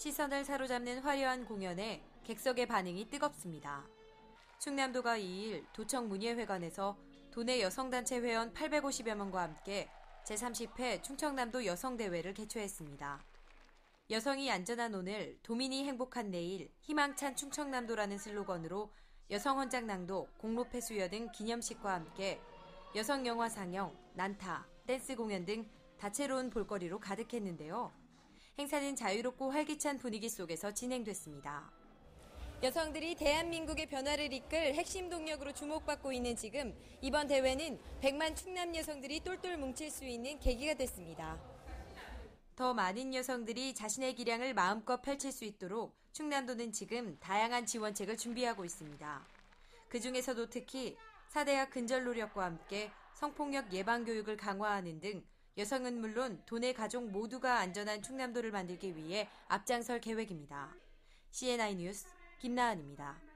시선을 사로잡는 화려한 공연에 객석의 반응이 뜨겁습니다. 충남도가 2일 도청 문예회관에서 도내 여성단체 회원 850여 명과 함께 제30회 충청남도 여성대회를 개최했습니다. 여성이 안전한 오늘, 도민이 행복한 내일, 희망찬 충청남도라는 슬로건으로 여성 헌장 낭독, 공로패 수여 등 기념식과 함께 여성 영화 상영, 난타, 댄스 공연 등 다채로운 볼거리로 가득했는데요. 행사는 자유롭고 활기찬 분위기 속에서 진행됐습니다. 여성들이 대한민국의 변화를 이끌 핵심 동력으로 주목받고 있는 지금 이번 대회는 100만 충남 여성들이 똘똘 뭉칠 수 있는 계기가 됐습니다. 더 많은 여성들이 자신의 기량을 마음껏 펼칠 수 있도록 충남도는 지금 다양한 지원책을 준비하고 있습니다. 그 중에서도 특히 사대학 근절 노력과 함께 성폭력 예방 교육을 강화하는 등 여성은 물론 도내 가족 모두가 안전한 충남도를 만들기 위해 앞장설 계획입니다. CNI 뉴스 김나은입니다.